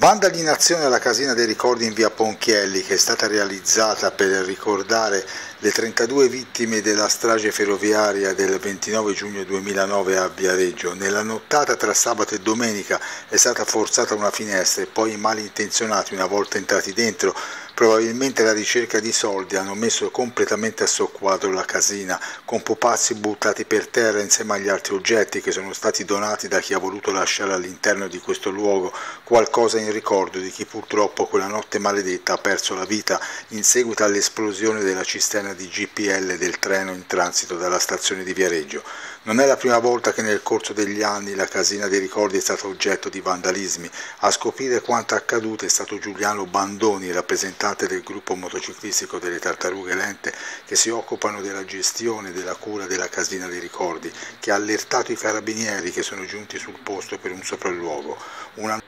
Vandalinazione alla Casina dei Ricordi in via Ponchielli che è stata realizzata per ricordare le 32 vittime della strage ferroviaria del 29 giugno 2009 a Viareggio. Nella nottata tra sabato e domenica è stata forzata una finestra e poi i malintenzionati, una volta entrati dentro, probabilmente alla ricerca di soldi, hanno messo completamente a soqquadro la casina, con pupazzi buttati per terra insieme agli altri oggetti che sono stati donati da chi ha voluto lasciare all'interno di questo luogo qualcosa in ricordo di chi purtroppo quella notte maledetta ha perso la vita in seguito all'esplosione della cisterna di GPL del treno in transito dalla stazione di Viareggio. Non è la prima volta che nel corso degli anni la casina dei ricordi è stata oggetto di vandalismi. A scoprire quanto accaduto è stato Giuliano Bandoni, rappresentante del gruppo motociclistico delle Tartarughe Lente, che si occupano della gestione e della cura della casina dei ricordi, che ha allertato i carabinieri che sono giunti sul posto per un sopralluogo. Una